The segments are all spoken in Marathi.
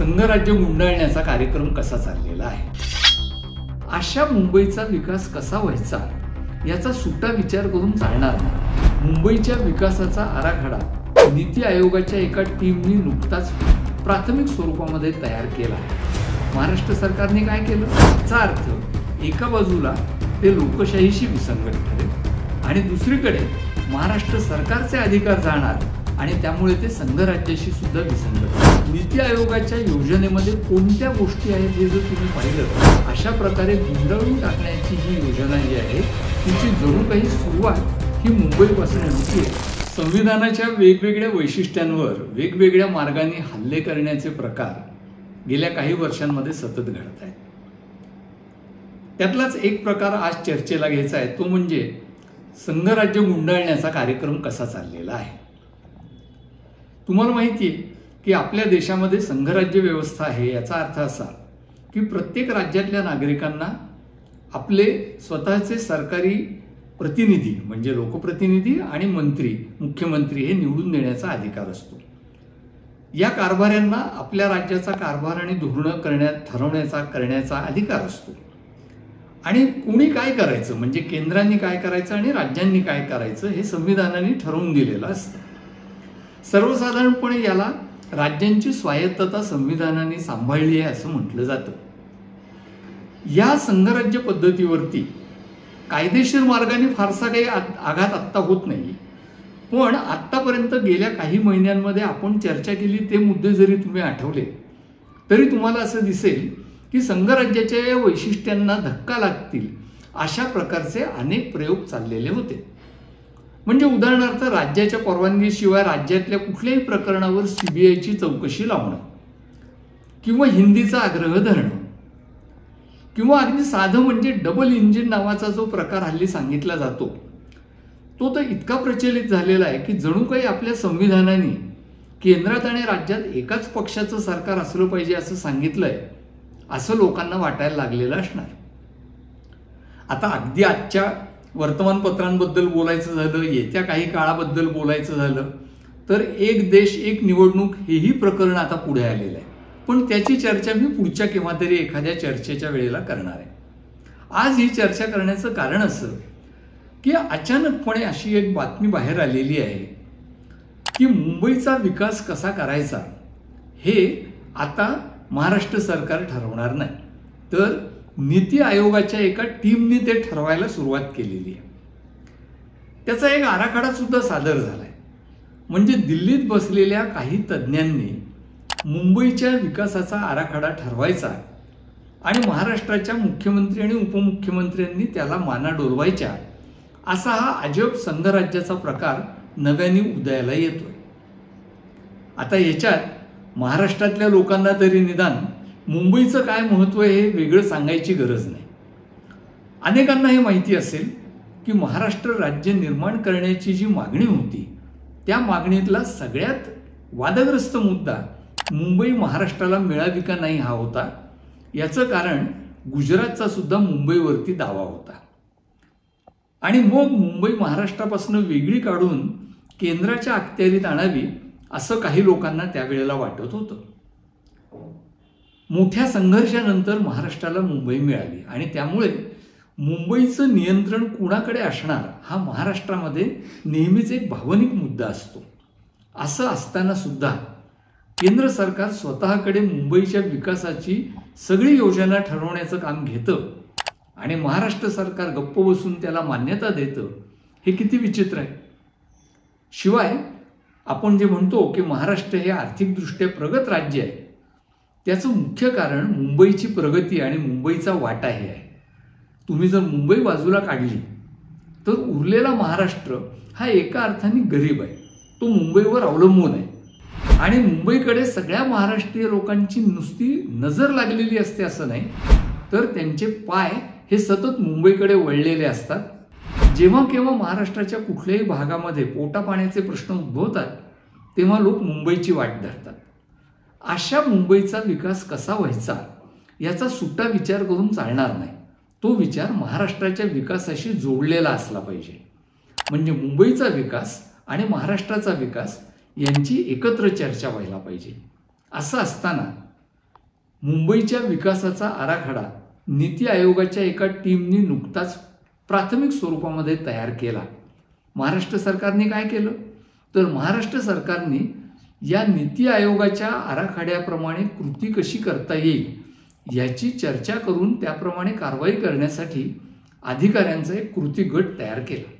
संघराज्य गुंडाळण्याचा कार्यक्रम कसा चाललेला आहे? अशा मुंबईचा विकास कसा व्हायचा? याचा सुट्टा विचार करून चालणार नाही. मुंबईच्या विकासाचा आराखडा नीती आयोगाच्या एका टीमने नुकताच प्राथमिक स्वरूपामध्ये तयार केला महाराष्ट्र सरकारने काय केलं? याचा अर्थ एका बाजूला ते लोकशाहीशी विसंगत ठरेल आणि दुसरीकडे महाराष्ट्र सरकारचे अधिकार जाणार आणि त्यामुळे ते संघराज्याशी सुद्धा विसंगत नीती आयोगाच्या योजनेमध्ये कोणत्या गोष्टी आहेत हे जर तुम्ही पाहिलं अशा प्रकारे गुंडाळून टाकण्याची ही योजना जी आहे तिची जणू काही सुरुवात ही मुंबईपासून होती संविधानाच्या वेगवेगळ्या वैशिष्ट्यांवर वेगवेगळ्या मार्गाने हल्ले करण्याचे प्रकार गेल्या काही वर्षांमध्ये सतत घडत आहेत. त्यातलाच एक प्रकार आज चर्चेला घ्यायचा आहे तो म्हणजे संघराज्य गुंडाळण्याचा कार्यक्रम कसा चाललेला आहे. तुम्हाला माहिती आहे की आपल्या देशामध्ये संघराज्य व्यवस्था आहे याचा अर्थ असा की प्रत्येक राज्यातल्या नागरिकांना आपले स्वतःचे सरकारी प्रतिनिधी म्हणजे लोकप्रतिनिधी आणि मंत्री मुख्यमंत्री हे निवडून देण्याचा अधिकार असतो. या कारभाऱ्यांना आपल्या राज्याचा कारभार आणि धोरणं करण्यात ठरवण्याचा करण्याचा अधिकार असतो. आणि कुणी काय करायचं म्हणजे केंद्रांनी काय करायचं आणि राज्यांनी काय करायचं हे संविधानाने ठरवून दिलेलं असतं. सर्वसाधारणपणे याला राज्यांची स्वायत्तता संविधानाने सांभाळली आहे असं म्हटलं जातं. या संघराज्य पद्धतीवरती कायदेशीर मार्गाने फारसा काही आघात आत्ता होत नाही. पण आत्तापर्यंत गेल्या काही महिन्यांमध्ये आपण चर्चा केली ते मुद्दे जरी तुम्ही आठवले तरी तुम्हाला असं दिसेल की संघराज्याच्या या वैशिष्ट्यांना धक्का लागतील अशा प्रकारचे अनेक प्रयोग चाललेले होते. म्हणजे उदाहरणार्थ राज्याच्या परवानगीशिवाय राज्यातल्या कुठल्याही प्रकरणावर सीबीआयची चौकशी लावणं किंवा हिंदीचा आग्रह धरणं किंवा अगदी साधं म्हणजे डबल इंजिन नावाचा जो प्रकार हल्ली सांगितला जातो तो तर इतका प्रचलित झालेला आहे की जणू काही आपल्या संविधानाने केंद्रात आणि राज्यात एकाच पक्षाचं सरकार असलं पाहिजे असं सांगितलंय असं लोकांना वाटायला लागलेलं असणार. आता अगदी आजच्या वर्तमानपत्रांबद्दल बोलायचं झालं येत्या काही काळाबद्दल बोलायचं झालं तर एक देश एक निवडणूक हेही प्रकरण आता पुढे आलेलं आहे. पण त्याची चर्चा मी पुढच्या केव्हा तरी एखाद्या चर्चेच्या वेळेला करणार आहे. आज ही चर्चा करण्याचं कारण असं की अचानकपणे अशी एक बातमी बाहेर आलेली आहे की मुंबईचा विकास कसा करायचा हे आता महाराष्ट्र सरकार ठरवणार नाही. तर नीती आयोगाच्या एका टीमने ते ठरवायला सुरुवात केलेली आहे. त्याचा एक आराखडा सुद्धा सादर झालाय. म्हणजे दिल्लीत बसलेल्या काही तज्ज्ञांनी मुंबईच्या विकासाचा आराखडा ठरवायचा आणि महाराष्ट्राच्या मुख्यमंत्री आणि उपमुख्यमंत्र्यांनी त्याला माना डोलवायच्या असा हा अजब संघराज्याचा प्रकार नव्याने उदयाला येतोय. आता याच्यात महाराष्ट्रातल्या लोकांना तरी निदान मुंबईचं काय महत्त्व हे वेगळं सांगायची गरज नाही. अनेकांना हे माहिती असेल की महाराष्ट्र राज्य निर्माण करण्याची जी मागणी होती त्या मागणीतला सगळ्यात वादग्रस्त मुद्दा मुंबई महाराष्ट्राला मिळावी का नाही हा होता याचं कारण गुजरातचा सुद्धा मुंबईवरती दावा होता. आणि मग मुंबई महाराष्ट्रापासून वेगळी काढून केंद्राच्या अखत्यारीत आणावी असं काही लोकांना त्यावेळेला वाटत होतं. मोठ्या संघर्षानंतर महाराष्ट्राला मुंबई मिळाली. आणि त्यामुळे मुंबईचं नियंत्रण कुणाकडे असणार हा महाराष्ट्रामध्ये नेहमीच एक भावनिक मुद्दा असतो. असं असताना सुद्धा केंद्र सरकार स्वतःकडे मुंबईच्या विकासाची सगळी योजना ठरवण्याचं काम घेतं आणि महाराष्ट्र सरकार गप्प बसून त्याला मान्यता देतं हे किती विचित्र आहे. शिवाय आपण जे म्हणतो की महाराष्ट्र हे आर्थिकदृष्ट्या प्रगत राज्य आहे त्याचं मुख्य कारण मुंबईची प्रगती आणि मुंबईचा वाटा हे आहे. तुम्ही जर मुंबई बाजूला काढली तर उरलेला महाराष्ट्र हा एका अर्थाने गरीब आहे. तो मुंबईवर अवलंबून आहे. आणि मुंबईकडे सगळ्या महाराष्ट्रीय लोकांची नुसती नजर लागलेली असते असं नाही तर त्यांचे पाय हे सतत मुंबईकडे वळलेले असतात. जेव्हा केव्हा महाराष्ट्राच्या कुठल्याही भागामध्ये पोटापाण्याचे प्रश्न उद्भवतात तेव्हा लोक मुंबईची वाट धरतात. अशा मुंबईचा विकास कसा व्हायचा याचा सुट्टा विचार करून चालणार नाही. तो विचार महाराष्ट्राच्या विकासाशी जोडलेला असला पाहिजे. म्हणजे मुंबईचा विकास आणि महाराष्ट्राचा विकास यांची एकत्र चर्चा व्हायला पाहिजे. असं असताना मुंबईच्या विकासाचा आराखडा नीती आयोगाच्या एका टीमनी नुकताच प्राथमिक स्वरूपामध्ये तयार केला. महाराष्ट्र सरकारने काय केलं? तर महाराष्ट्र सरकारने या नीती आयोगाच्या आराखड्याप्रमाणे कृती कशी करता येईल याची चर्चा करून त्याप्रमाणे कारवाई करण्यासाठी अधिकाऱ्यांचा एक कृती गट तयार केला.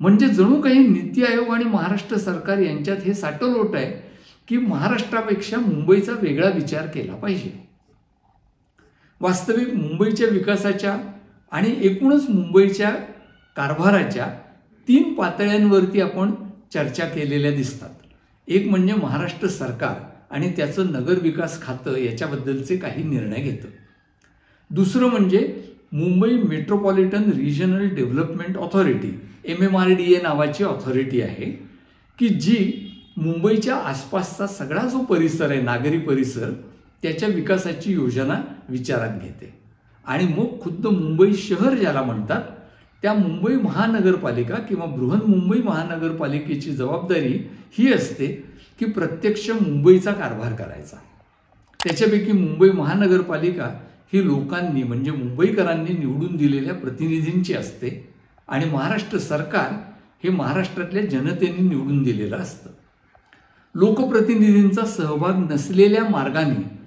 म्हणजे जणू काही नीती आयोग आणि महाराष्ट्र सरकार यांच्यात हे साटलोट आहे की महाराष्ट्रापेक्षा मुंबईचा वेगळा विचार केला पाहिजे. वास्तविक मुंबईच्या विकासाच्या आणि एकूणच मुंबईच्या कारभाराच्या तीन पातळ्यांवरती आपण चर्चा केलेल्या दिसतात. एक म्हणजे महाराष्ट्र सरकार आणि त्याचं नगरविकास खातं याच्याबद्दलचे काही निर्णय घेतं. दुसरं म्हणजे Mumbai Metropolitan Regional Development Authority M M R D A नावाची ऑथॉरिटी आहे की जी मुंबईच्या आसपासचा सगळा जो परिसर आहे नागरी परिसर त्याच्या विकासाची योजना विचारात घेते. आणि मग खुद्द मुंबई शहर ज्याला म्हणतात त्या मुंबई महानगरपालिका किंवा बृहन्मुंबई महानगरपालिकेची जबाबदारी ही असते की प्रत्यक्ष मुंबईचा कारभार करायचा. त्याच्यापैकी मुंबई महानगरपालिका ही लोकांनी म्हणजे मुंबईकरांनी निवडून दिलेल्या प्रतिनिधींची असते आणि महाराष्ट्र सरकार हे महाराष्ट्रातल्या जनतेने निवडून दिलेलं असतं. लोकप्रतिनिधींचा सहभाग नसलेल्या मार्गाने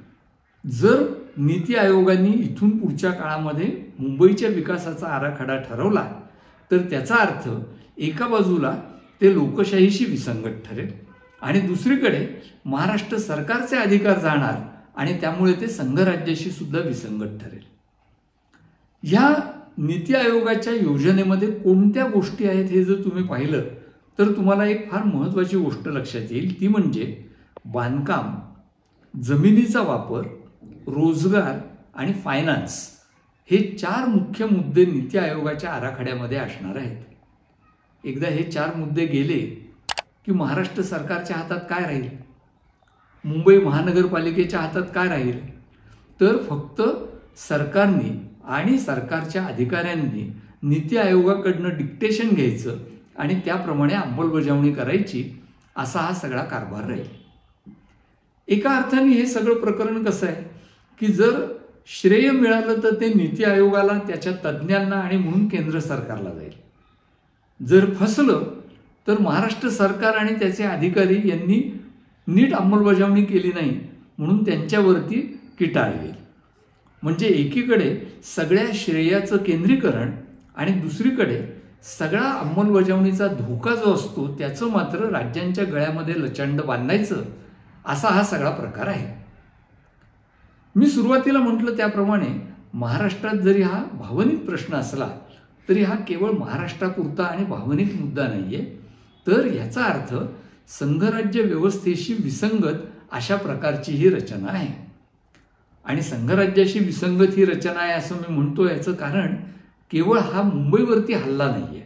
जर नीती आयोगाने इथून पुढच्या काळामध्ये मुंबईच्या विकासाचा आराखडा ठरवला तर त्याचा अर्थ एका बाजूला ते लोकशाहीशी विसंगत ठरेल आणि दुसरीकडे महाराष्ट्र सरकारचे अधिकार जाणार आणि त्यामुळे ते संघराज्याशी सुद्धा विसंगत ठरेल. ह्या नीती आयोगाच्या योजनेमध्ये कोणत्या गोष्टी आहेत हे जर तुम्ही पाहिलं तर तुम्हाला एक फार महत्वाची गोष्ट लक्षात येईल. ती म्हणजे बांधकाम जमिनीचा वापर रोजगार आणि फायनान्स हे चार मुख्य मुद्दे नीती आयोगाच्या आराखड्यामध्ये असणार आहेत. एकदा हे चार मुद्दे गेले की महाराष्ट्र सरकारच्या हातात काय राहील? मुंबई महानगरपालिकेच्या हातात काय राहील? तर फक्त सरकारने आणि सरकारच्या अधिकाऱ्यांनी नीती आयोगाकडनं डिक्टेशन घ्यायचं आणि त्याप्रमाणे अंमलबजावणी करायची असा हा सगळा कारभार राहील. एका अर्थाने हे सगळं प्रकरण कसं आहे? की जर श्रेय मिळालं तर ते नीती आयोगाला त्याच्या तज्ज्ञांना आणि म्हणून केंद्र सरकारला जाईल. जर फसलं तर महाराष्ट्र सरकार आणि त्याचे अधिकारी यांनी नीट अंमलबजावणी केली नाही म्हणून त्यांच्यावरती किटाळ येईल. म्हणजे एकीकडे सगळ्या श्रेयाचं केंद्रीकरण आणि दुसरीकडे सगळा अंमलबजावणीचा धोका जो असतो त्याचं मात्र राज्यांच्या गळ्यामध्ये लचंड बांधायचं असा हा सगळा प्रकार आहे. मी सुरुवातीला म्हटलं त्याप्रमाणे महाराष्ट्रात जरी हा भावनिक प्रश्न असला तरी हा केवळ महाराष्ट्रापुरता आणि भावनिक मुद्दा नाहीये. तर ह्याचा अर्थ संघराज्य व्यवस्थेशी विसंगत अशा प्रकारची ही रचना आहे. आणि संघराज्याशी विसंगत ही रचना आहे असं मी म्हणतो याचं कारण केवळ हा मुंबईवरती हल्ला नाहीये.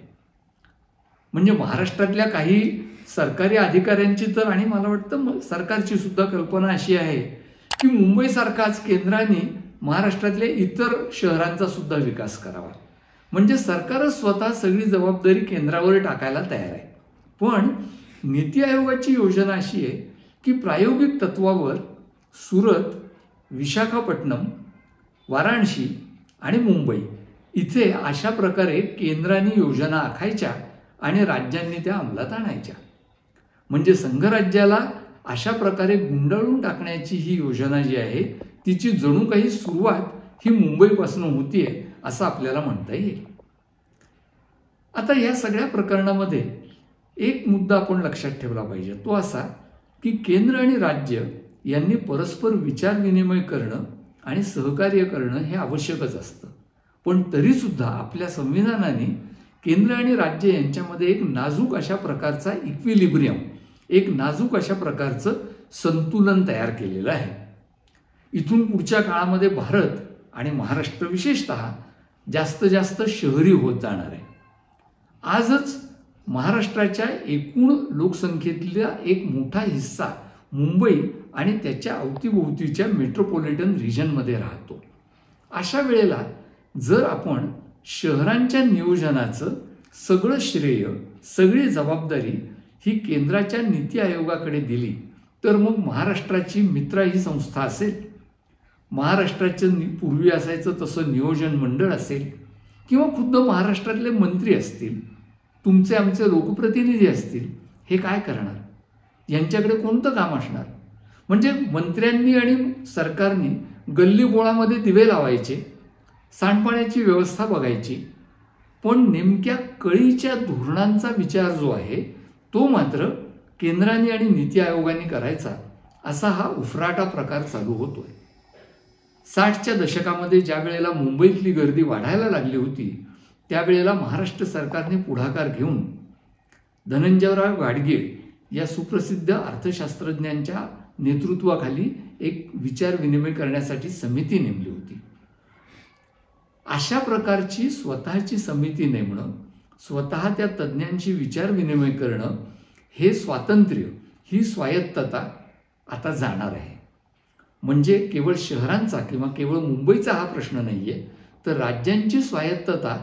म्हणजे महाराष्ट्रातल्या काही सरकारी अधिकाऱ्यांची तर आणि मला वाटतं सरकारची सुद्धा कल्पना अशी आहे की मुंबईसारखाच केंद्राने महाराष्ट्रातल्या इतर शहरांचा सुद्धा विकास करावा. म्हणजे सरकारच स्वतः सगळी जबाबदारी केंद्रावर टाकायला तयार आहे. पण नीती आयोगाची योजना अशी आहे की प्रायोगिक तत्वावर सुरत विशाखापट्टणम वाराणसी आणि मुंबई इथे अशा प्रकारे केंद्राने योजना आखायच्या आणि राज्यांनी त्या अंमलात आणायच्या. म्हणजे संघराज्याला अशा प्रकारे गुंडाळून टाकण्याची ही योजना जी आहे तिची जणू काही सुरुवात ही मुंबईपासून होतीये असं आपल्याला म्हणता येईल. आता या सगळ्या प्रकरणामध्ये एक मुद्दा आपण लक्षात ठेवला पाहिजे. तो असा की केंद्र आणि राज्य यांनी परस्पर विचार विनिमय करणं आणि सहकार्य करणं हे आवश्यकच असतं. पण तरी सुद्धा आपल्या संविधानाने केंद्र आणि राज्य यांच्यामध्ये एक नाजूक अशा प्रकारचा इक्विलिब्रियम एक नाजूक अशा प्रकारचं संतुलन तयार केलेलं आहे. इथून पुढच्या काळामध्ये भारत आणि महाराष्ट्र विशेषत जास्त जास्त शहरी होत जाणार आहे. आजच महाराष्ट्राच्या एकूण लोकसंख्येतला एक मोठा हिस्सा मुंबई आणि त्याच्या अवतीभोवतीच्या मेट्रोपॉलिटन रिजनमध्ये राहतो. अशा वेळेला जर आपण शहरांच्या नियोजनाचं सगळं श्रेय सगळी जबाबदारी ही केंद्राच्या नीती आयोगाकडे दिली तर मग महाराष्ट्राची मित्रा ही संस्था असेल? महाराष्ट्राचं पूर्वी असायचं तसं नियोजन मंडळ असेल? किंवा खुद्द महाराष्ट्रातले मंत्री असतील? तुमचे आमचे लोकप्रतिनिधी असतील? हे काय करणार? यांच्याकडे कोणतं काम असणार? म्हणजे मंत्र्यांनी आणि सरकारने गल्लीबोळामध्ये दिवे लावायचे सांडपाण्याची व्यवस्था बघायची पण नेमक्या कळीच्या धोरणांचा विचार जो आहे तो मात्र केंद्राने आणि नीती आयोगाने करायचा असा हा उफराटा प्रकार चालू होतोय. साठच्या दशकामध्ये ज्या वेळेला मुंबईतली गर्दी वाढायला लागली होती त्यावेळेला महाराष्ट्र सरकारने पुढाकार घेऊन धनंजयराव गाडगे या सुप्रसिद्ध अर्थशास्त्रज्ञांच्या नेतृत्वाखाली एक विचार विनिमय करण्यासाठी समिती नेमली होती. अशा प्रकारची स्वतःची समिती नेमणं स्वतः त्या तज्ज्ञांशी विचार विनिमय करणं हे स्वातंत्र्य ही स्वायत्तता आता जाणार आहे. म्हणजे केवळ शहरांचा किंवा केवळ मुंबईचा हा प्रश्न नाहीये तर राज्यांची स्वायत्तता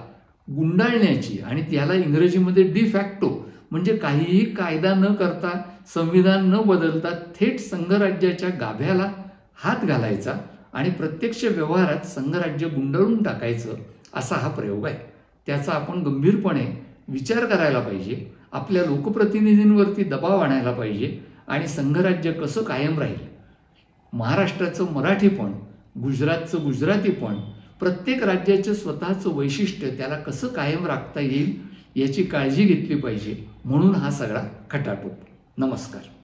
गुंडाळण्याची आणि त्याला इंग्रजीमध्ये डिफॅक्टो म्हणजे काहीही कायदा न करता संविधान न बदलता थेट संघराज्याच्या गाभ्याला हात घालायचा आणि प्रत्यक्ष व्यवहारात संघराज्य गुंडाळून टाकायचं असा हा प्रयोग आहे. त्याचा आपण गंभीरपणे विचार करायला पाहिजे. आपल्या लोकप्रतिनिधींवरती दबाव आणायला पाहिजे आणि संघराज्य कसं कायम राहील. महाराष्ट्राचं मराठीपण गुजरातचं गुजरातीपण प्रत्येक राज्याचं स्वतःचं वैशिष्ट्य त्याला कसं कायम राखता येईल याची काळजी घेतली पाहिजे. म्हणून हा सगळा खटाटोप. नमस्कार.